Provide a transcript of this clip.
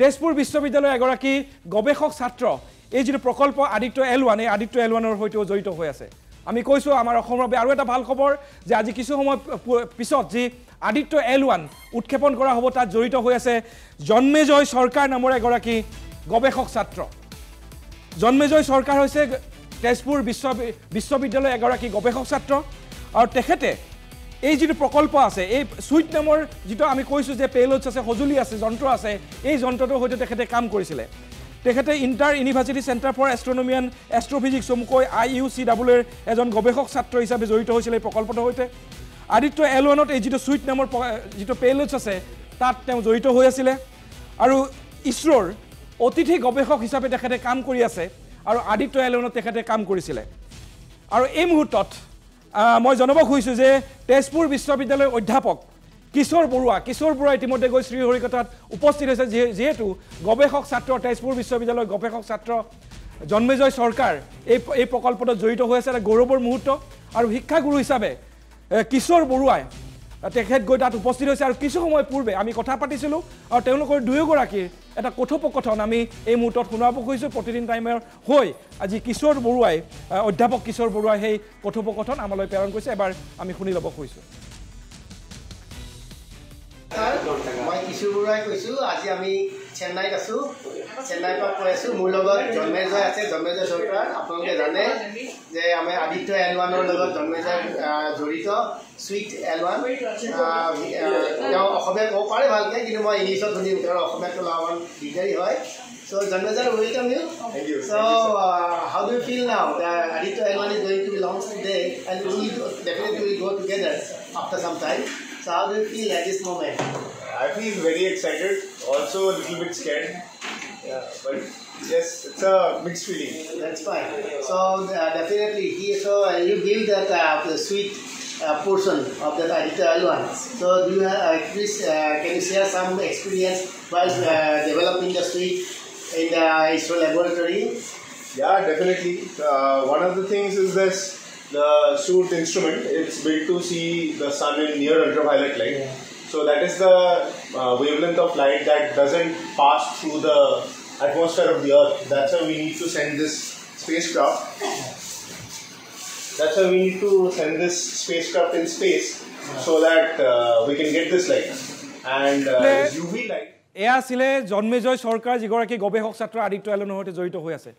তেজপুৰ বিশ্ববিদ্যালয়ৰ এগৰাকী গৱেষক ছাত্ৰ। এই যিটো প্ৰকল্প আদিত্য এল ওৱান এই আদিত্য এল ওৱানৰ সৈতেও জড়িত হৈ আছে। আমি কৈছোঁ আমাৰ অসমৰ বাবে আৰু এটা ভাল খবৰ যে আজি কিছু সময় পিছত যি আদিত্য এল ওৱান উৎক্ষেপণ কৰা হ'ব তাত জড়িত হৈ আছে জন্মেজয় চৰকাৰ নামৰ এগৰাকী গৱেষক ছাত্ৰ। জন্মেজয় চৰকাৰ হৈছে তেজপুৰ বিশ্ব বিশ্ববিদ্যালয়ৰ এগৰাকী গৱেষক ছাত্ৰ। আৰু তেখেতে এই যিটো প্ৰকল্প আছে এই চুইট নামৰ যিটো আমি কৈছোঁ যে পেলোডছ আছে সঁজুলি আছে যন্ত্ৰ আছে এই যন্ত্ৰটোৰ সৈতে তেখেতে কাম কৰিছিলে। তেখেতে inter university centre for astronomy and astrophysics চমুকৈ আই ইউ চি ডাবুলৰ এজন গৱেষক ছাত্ৰ হিচাপে জড়িত হৈছিলে এই প্ৰকল্পটোৰ সৈতে। আদিত্য এল ওৱানত এই যিটো চুইট নামৰ যিটো পেলোডছ আছে তাত তেওঁ জড়িত হৈ আছিলে। আৰু ইছৰোৰ অতিথি গৱেষক হিচাপে তেখেতে কাম কৰি আছে আৰু আদিত্য এলেনত তেখেতে কাম কৰিছিলে। আৰু এই মুহূৰ্তত মই জনাব খুজিছোঁ যে তেজপুৰ বিশ্ববিদ্যালয়ৰ অধ্যাপক কিশোৰ বৰুৱা কিশোৰ বৰুৱা ইতিমধ্যে গৈ শ্ৰীহৰিকতাত উপস্থিত হৈছে যিহে- যিহেতু গৱেষক ছাত্ৰ তেজপুৰ বিশ্ববিদ্যালয়ৰ গৱেষক ছাত্ৰ জন্মেজয় চৰকাৰ এই এই প্ৰকল্পটোত জড়িত হৈ আছে এটা গৌৰৱৰ মুহূৰ্ত। আৰু শিক্ষাগুৰু হিচাপে কিশোৰ বৰুৱাই তেখেত গৈ তাত উপস্থিত হৈছে আৰু কিছু সময় পূৰ্বে আমি কথা পাতিছিলোঁ আৰু তেওঁলোকৰ দুয়োগৰাকীৰ এটা কথোপকথন আমি এই মুহূৰ্তত শুনাব খুজিছোঁ। প্ৰতিদিন টাইমৰ হৈ আজি কিশোৰ বৰুৱাই অধ্যাপক কিশোৰ বৰুৱাই সেই কথোপকথন আমালৈ প্ৰেৰণ কৰিছে। এবাৰ আমি শুনি ল'ব খুজিছোঁ। মই কিশোৰ বৰুৱাই কৈছোঁ আজি আমি চেন্নাইত আছোঁ। চেন্নাইৰ পৰা কৈ আছোঁ মোৰ লগত জন্মেজয় আছে জন্মেজয় চৰকাৰ। আপোনালোকে জানে যে আমি আদিত্য এল ওৱানৰ লগত জন্মেজয় জড়িত চুইট এল ওৱান তেওঁ অসমীয়া ক'ব পাৰে ভালকৈ কিন্তু মই ইংলিছত শুনিম কাৰণ অসমীয়াটো অলপমান দিগদাৰী হয়। So' Janmejay welcome you Thank you. So' how do feel now Aditya L one is going to will definitely go' together after some So how do you feel at this moment? I feel very excited, also a little bit scared. Yeah, but yes, it's a mixed feeling. That's fine. So uh, definitely, he, so uh, you give that uh, sweet uh, portion of that Aditya one. So do you have, uh, please, uh, can you share some experience while uh, developing the sweet in the ISRO laboratory? Yeah, definitely. one of the things is this the suit instrument. It's built to see the sun in near ultraviolet light. So that is the uh, wavelength of light that doesn't pass through the atmosphere of the Earth. That's why we need to send this spacecraft. That's why we need to send this spacecraft in space so that uh, we can get this light. And uh, this UV light. এয়া আছিলে জন্মেজয় চৰকাৰ যিগৰাকী গৱেষক ছাত্ৰ আদিত্য এলনৰ সৈতে জড়িত হৈ আছে